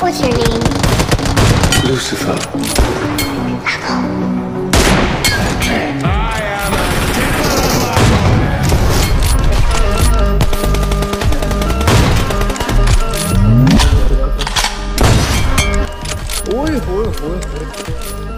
What's your name? Lucifer. Apple. Okay. I am a different one. Oi, ui.